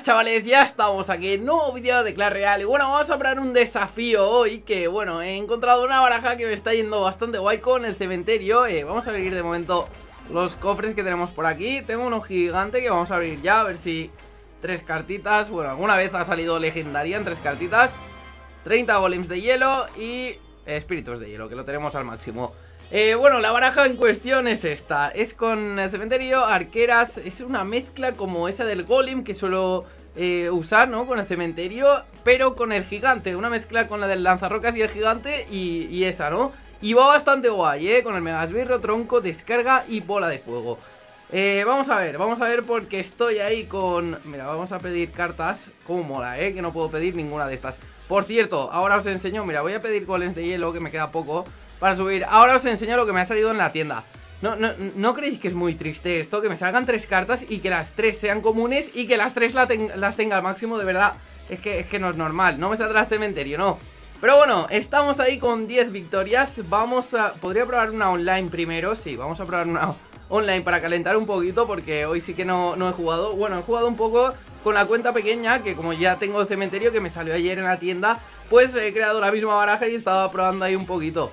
chavales, ya estamos aquí, nuevo vídeo de Clash Real Y bueno, vamos a probar un desafío hoy Que bueno, he encontrado una baraja que me está yendo bastante guay con el cementerio. Eh, Vamos a abrir de momento los cofres que tenemos por aquí. Tengo uno gigante que vamos a abrir ya, a ver si... Tres cartitas, bueno, alguna vez ha salido legendaria en tres cartitas. 30 golems de hielo y espíritus de hielo, que lo tenemos al máximo eh, bueno, la baraja en cuestión es esta. Es con el cementerio, arqueras. Es una mezcla como esa del golem que suelo eh, usar, ¿no? Con el cementerio, pero con el gigante. Una mezcla con la del lanzarrocas y el gigante y, esa, ¿no? Y va bastante guay, ¿eh? Con el megasbirro, tronco, descarga y bola de fuego. Eh, vamos a ver, vamos a ver porque estoy ahí con... Mira, vamos a pedir cartas. Como mola, ¿eh? Que no puedo pedir ninguna de estas. Por cierto, ahora os enseño, mira, voy a pedir golems de hielo, que me queda poco para subir. Ahora os enseño lo que me ha salido en la tienda. No, no, ¿No creéis que es muy triste esto? Que me salgan tres cartas y que las tres sean comunes y que las tres las tenga al máximo, de verdad. Es que, es que no es normal, no me saldrá el cementerio, no. Pero bueno, estamos ahí con 10 victorias. Vamos a... ¿Podría probar una online primero? Sí, vamos a probar una online para calentar un poquito porque hoy sí que no, no he jugado. Bueno, he jugado un poco con la cuenta pequeña que como ya tengo el cementerio que me salió ayer en la tienda, pues he creado la misma baraja y estaba probando ahí un poquito.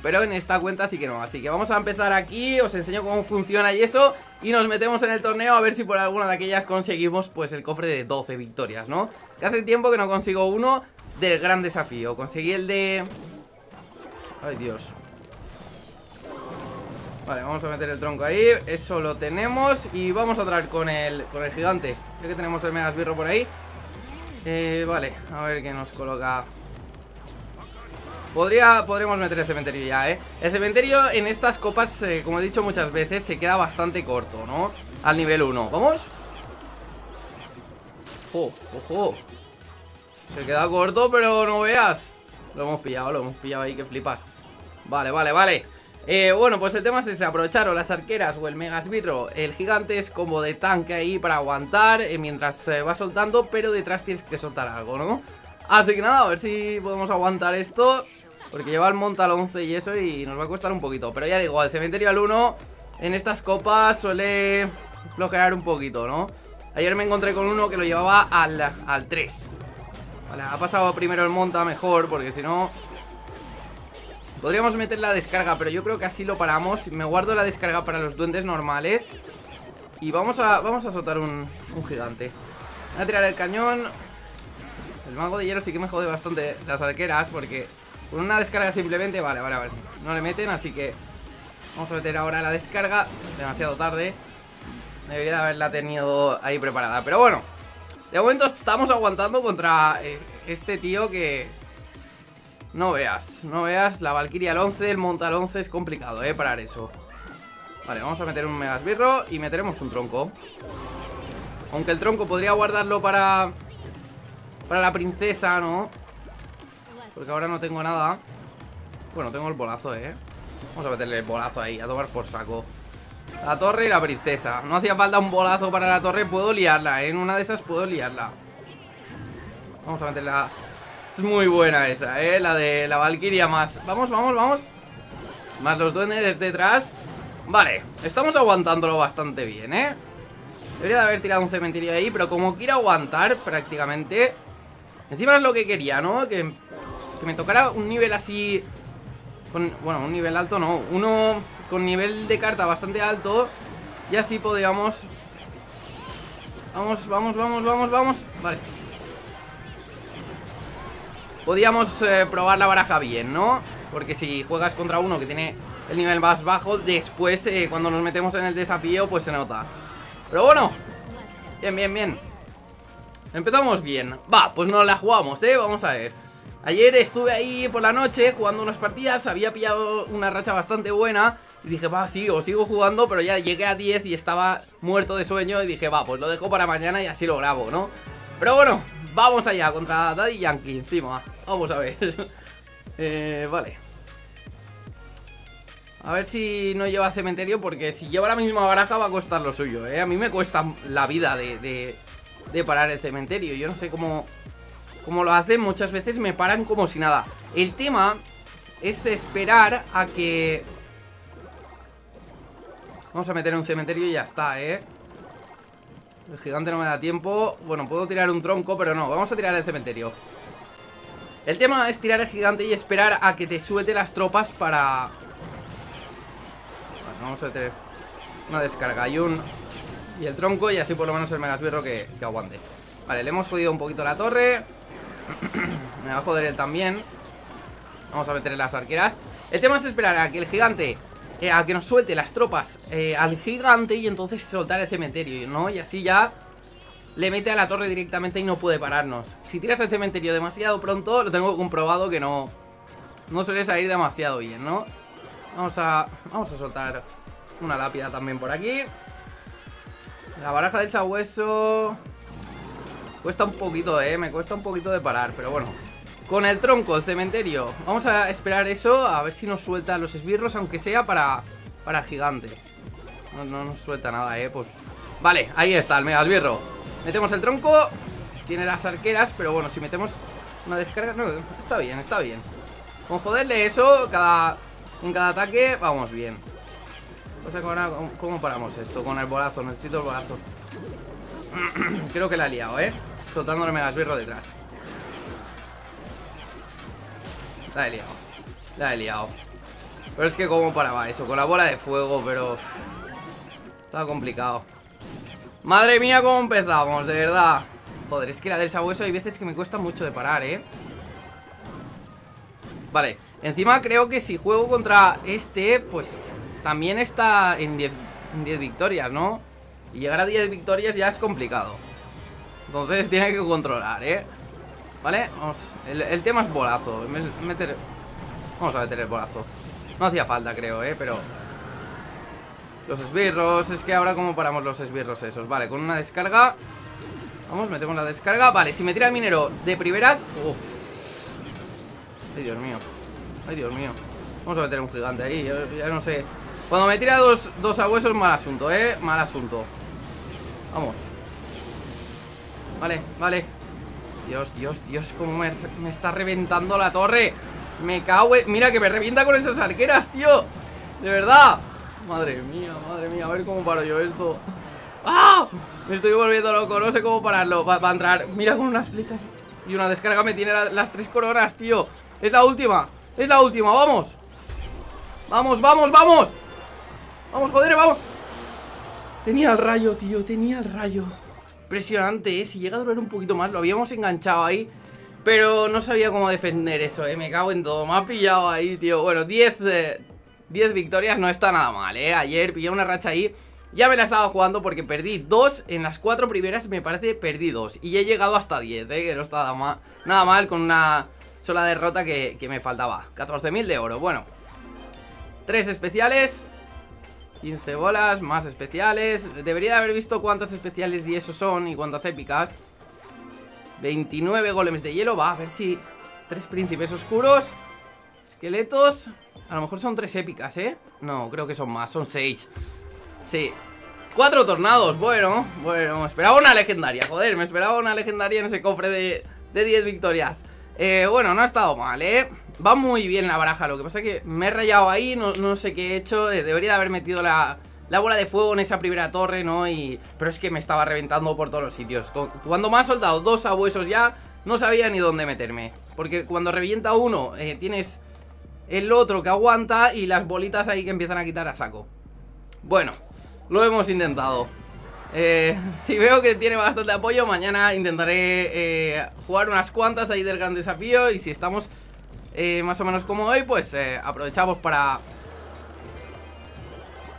Pero en esta cuenta sí que no, así que vamos a empezar aquí, os enseño cómo funciona y eso Y nos metemos en el torneo a ver si por alguna de aquellas conseguimos pues el cofre de 12 victorias, ¿no? Que hace tiempo que no consigo uno del gran desafío. Conseguí el de... Ay Dios. Vale, vamos a meter el tronco ahí Eso lo tenemos Y vamos a traer con el, con el gigante. Ya que tenemos el megasbirro por ahí. Eh, Vale, a ver qué nos coloca Podría, podríamos meter el cementerio ya, ¿eh? El cementerio en estas copas, eh, como he dicho muchas veces, se queda bastante corto, ¿no? Al nivel 1. ¿Vamos? ¡Ojo! ¡Ojo! Se queda corto, pero no veas. Lo hemos pillado, lo hemos pillado ahí, que flipas. Vale, vale, vale. Eh, bueno, pues el tema es ese, aprovecharon las arqueras o el megasbirro El gigante es como de tanque ahí para aguantar eh, mientras se va soltando Pero detrás tienes que soltar algo, ¿no? Así que nada, a ver si podemos aguantar esto Porque lleva el monta al 11 y eso y nos va a costar un poquito. Pero ya digo, el cementerio al 1 en estas copas suele flojear un poquito, ¿no? Ayer me encontré con uno que lo llevaba al, al 3 Vale, ha pasado primero el monta mejor porque si no... Podríamos meter la descarga, pero yo creo que así lo paramos. Me guardo la descarga para los duendes normales. Y vamos a, vamos a soltar un, un gigante. Voy a tirar el cañón el mago de hielo sí que me jode bastante las arqueras porque con una descarga simplemente, vale, vale, vale, no le meten, así que vamos a meter ahora la descarga, demasiado tarde. Debería de haberla tenido ahí preparada, pero bueno, de momento estamos aguantando contra eh, este tío que... No veas, no veas, la Valkyria al 11, el Monta al 11 es complicado, eh, parar eso. Vale, vamos a meter un Megasbirro y meteremos un tronco. Aunque el tronco podría guardarlo para para la princesa, ¿no? Porque ahora no tengo nada Bueno, tengo el bolazo, ¿eh? Vamos a meterle el bolazo ahí, a tomar por saco La torre y la princesa No hacía falta un bolazo para la torre Puedo liarla, ¿eh? En una de esas puedo liarla Vamos a meterla Es muy buena esa, ¿eh? La de la Valkyria más Vamos, vamos, vamos Más los duendes detrás Vale, estamos aguantándolo bastante bien, ¿eh? Debería de haber tirado un cementerio ahí Pero como quiero aguantar prácticamente Encima es lo que quería, ¿no? Que, me tocara un nivel así... bueno, un nivel alto no. Uno con nivel de carta bastante alto. Y así podíamos... Vamos, vamos, vamos, vamos, vamos. Vale. Podíamos eh, probar la baraja bien, ¿no? Porque si juegas contra uno que tiene el nivel más bajo, después eh, cuando nos metemos en el desafío, pues se nota. Pero bueno, bien, bien, bien. Empezamos bien Va, pues no la jugamos, ¿eh? Vamos a ver Ayer estuve ahí por la noche jugando unas partidas Había pillado una racha bastante buena Y dije, va, sigo, sigo jugando Pero ya llegué a 10 y estaba muerto de sueño Y dije, va, pues lo dejo para mañana y así lo grabo, ¿no? Pero bueno, vamos allá contra Daddy Yankee encima Vamos a ver eh, Vale a ver si no lleva cementerio Porque si lleva la misma baraja va a costar lo suyo ¿eh? A mí me cuesta la vida de de parar el cementerio. Yo no sé cómo, cómo lo hacen, muchas veces me paran como si nada. El tema es esperar a que... Vamos a meter un cementerio y ya está, ¿eh? El gigante no me da tiempo Bueno, puedo tirar un tronco, pero no Vamos a tirar el cementerio El tema es tirar el gigante y esperar a que te suelte las tropas para... vamos a meter una descarga y un... Y el tronco y así por lo menos el megasbirro que, que aguante. Vale, le hemos jodido un poquito la torre. Me va a joder él también. Vamos a meterle las arqueras. El tema es esperar a que el gigante eh, A que nos suelte las tropas eh, al gigante Y entonces soltar el cementerio, ¿no? Y así ya le mete a la torre directamente y no puede pararnos. Si tiras el cementerio demasiado pronto Lo tengo comprobado que no No suele salir demasiado bien, ¿no? Vamos a, vamos a soltar una lápida también por aquí La baraja del sabueso Cuesta un poquito, eh, me cuesta un poquito de parar Pero bueno, con el tronco, el cementerio. Vamos a esperar eso, a ver si nos suelta los esbirros Aunque sea para, para gigante. No, no nos suelta nada, eh Pues. Vale, ahí está el mega esbirro. Metemos el tronco Tiene las arqueras, pero bueno, si metemos una descarga No, está bien, está bien. Con joderle eso, cada en cada ataque vamos bien O sea, ¿cómo paramos esto? Con el bolazo, necesito el bolazo Creo que la ha liado, ¿eh? Soltando el megasbirro detrás La he liado La he liado Pero es que cómo paraba eso Con la bola de fuego, pero... Estaba complicado Madre mía, cómo empezamos, de verdad Joder, es que la del sabueso hay veces que me cuesta mucho de parar, ¿eh? Vale, encima creo que si juego contra este Pues también está en 10 victorias, ¿no? Y llegar a 10 victorias ya es complicado entonces tiene que controlar, ¿eh? ¿Vale? Vamos. El, tema es bolazo. Meter... Vamos a meter el bolazo. No hacía falta, creo, ¿eh? Pero... Los esbirros. Es que ahora cómo paramos los esbirros esos. Vale, con una descarga. Vamos, metemos la descarga. Vale, si me tira el minero de primeras... Uf. Ay, Dios mío. Ay, Dios mío. Vamos a meter un gigante ahí. Ya, no sé. Cuando me tira dos, dos abuesos, mal asunto, ¿eh? Mal asunto. Vamos. Vale, vale. Dios, Dios, Dios, cómo me, está reventando la torre. Me cago en... Mira que me revienta con esas arqueras, tío. De verdad. Madre mía, madre mía, a ver cómo paro yo esto. ¡Ah! Me estoy volviendo loco, no sé cómo pararlo. Va, a entrar, mira con unas flechas Y una descarga me tiene las tres coronas, tío. Es la última, es la última, vamos. Vamos, vamos, vamos Vamos, joder, vamos Tenía el rayo, tío, tenía el rayo Impresionante, ¿eh? Si llega a durar un poquito más, lo habíamos enganchado ahí. Pero no sabía cómo defender eso, ¿eh? Me cago en todo. Me ha pillado ahí, tío. Bueno, 10 eh, victorias no está nada mal, ¿eh? Ayer pillé una racha ahí. Ya me la estaba jugando porque perdí dos en las cuatro primeras, me parece perdí dos. Y he llegado hasta 10, ¿eh? Que no está nada mal, nada mal con una sola derrota que, que me faltaba. 14.000 de oro, bueno. Tres especiales, 15 bolas, más especiales. Debería de haber visto cuántas especiales y eso son Y cuántas épicas. 29 golems de hielo, va, a ver si Tres príncipes oscuros Esqueletos. A lo mejor son tres épicas, ¿eh? No, creo que son más, son seis. Sí. Cuatro tornados, bueno, bueno Esperaba una legendaria, joder, me esperaba una legendaria en ese cofre de, de 10 victorias eh, Bueno, no ha estado mal, ¿eh? Va muy bien la baraja, lo que pasa es que me he rayado ahí, no, sé qué he hecho. Eh, debería de haber metido la, bola de fuego en esa primera torre, ¿no? Y, pero es que me estaba reventando por todos los sitios. Cuando me ha soltado dos abuesos ya, no sabía ni dónde meterme. Porque cuando revienta uno, eh, tienes el otro que aguanta y las bolitas ahí que empiezan a quitar a saco. Bueno, lo hemos intentado. Eh, si veo que tiene bastante apoyo, mañana intentaré jugar unas cuantas ahí del gran desafío. Y si estamos eh, más o menos como hoy, pues eh, aprovechamos para...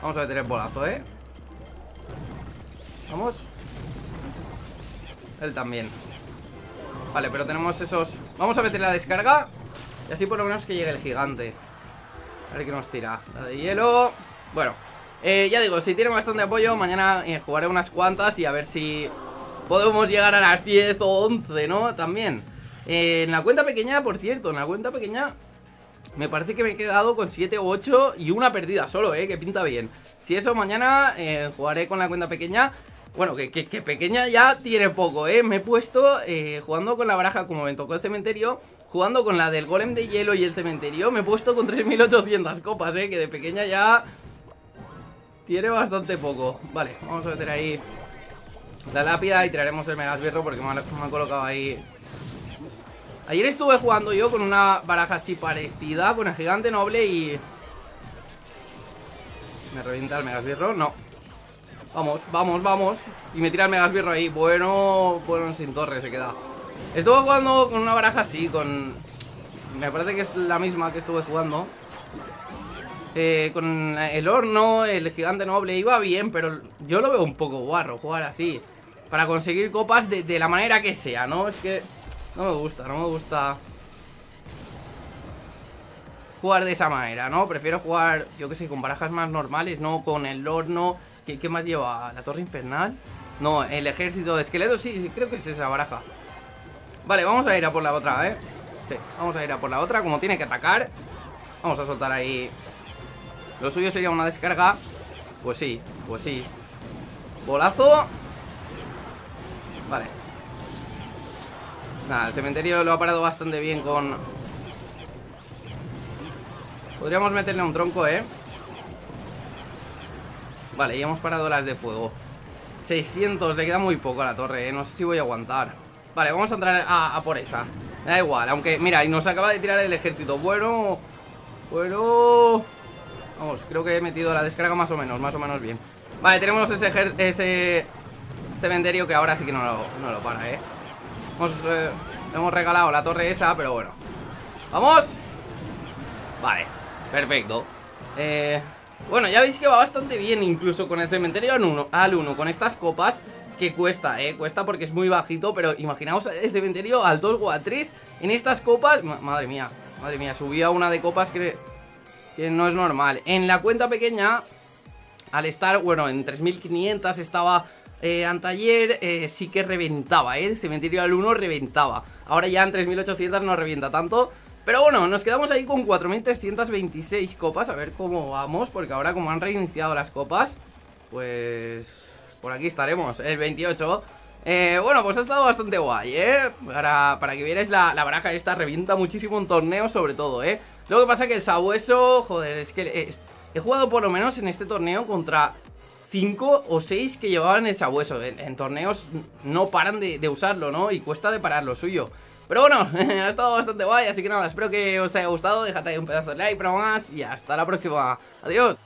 Vamos a meter el bolazo, ¿eh? Vamos Él también Vale, pero tenemos esos... Vamos a meter la descarga Y así por lo menos que llegue el gigante A ver qué nos tira La de hielo Bueno, eh, ya digo, si tiene bastante apoyo Mañana jugaré unas cuantas y a ver si Podemos llegar a las 10 o 11, ¿no? También en la cuenta pequeña, por cierto, en la cuenta pequeña me parece que me he quedado con 7 o 8 y una perdida solo, ¿eh? Que pinta bien. Si eso, mañana eh, jugaré con la cuenta pequeña. Bueno, que, pequeña ya tiene poco, ¿eh? Me he puesto eh, jugando con la baraja como me tocó el cementerio. Jugando con la del golem de hielo y el cementerio. Me he puesto con 3.800 copas, ¿eh? Que de pequeña ya tiene bastante poco. Vale, vamos a meter ahí la lápida y tiraremos el megasbirro porque me han, colocado ahí. Ayer estuve jugando yo con una baraja así parecida Con el gigante noble y... ¿Me revienta el megasbirro? No. Vamos, vamos, vamos. Y me tira el megasbirro ahí. Bueno, bueno, sin torre se queda. Estuve jugando con una baraja así Con... Me parece que es la misma que estuve jugando eh, con el horno, el gigante noble iba bien, pero yo lo veo un poco guarro jugar así. Para conseguir copas de, la manera que sea, ¿no? Es que no me gusta, no me gusta jugar de esa manera, ¿no? Prefiero jugar, yo que sé, con barajas más normales, ¿no? Con el horno. ¿Qué, qué más lleva? ¿La torre infernal? No, el ejército de esqueletos, sí, sí, creo que es esa baraja. Vale, vamos a ir a por la otra, ¿eh? Sí, vamos a ir a por la otra, como tiene que atacar. Vamos a soltar ahí lo suyo sería una descarga. Pues sí, pues sí. Bolazo. Vale. Nada, el cementerio lo ha parado bastante bien con... Podríamos meterle un tronco, ¿eh? Vale, ya hemos parado las de fuego. 600, le queda muy poco a la torre, ¿eh? No sé si voy a aguantar. Vale, vamos a entrar a, a por esa. Da igual, aunque, mira, y nos acaba de tirar el ejército. Bueno, bueno Creo que he metido la descarga más o menos, más o menos bien. Vale, tenemos ese, cementerio que ahora sí que no lo, no lo para, ¿eh? Hemos, eh, hemos regalado la torre esa, pero bueno. ¡Vamos! Vale, perfecto. Eh, Bueno, ya veis que va bastante bien Incluso con el cementerio al 1, al 1 Con estas copas que cuesta, eh Cuesta porque es muy bajito, pero imaginaos el cementerio al 2 o al 3 En estas copas, madre mía Madre mía, subía una de copas que que no es normal. En la cuenta pequeña, al estar, bueno, en 3500 estaba eh, eh, sí que reventaba, ¿eh? El cementerio al 1 reventaba. Ahora ya en 3800 no revienta tanto. Pero bueno, nos quedamos ahí con 4326 copas, a ver cómo vamos, porque ahora como han reiniciado las copas, pues por aquí estaremos, el 28. Eh, bueno, pues ha estado bastante guay, ¿eh? Para, para que vierais la, la baraja esta, revienta muchísimo en torneos sobre todo, ¿eh? Lo que pasa es que el sabueso, joder, es que he, jugado por lo menos en este torneo contra 5 o 6 que llevaban el sabueso. En, torneos no paran de, usarlo, ¿no? Y cuesta de parar lo suyo. Pero bueno, ha estado bastante guay, así que nada, espero que os haya gustado. Dejad ahí un pedazo de like para más y hasta la próxima. Adiós.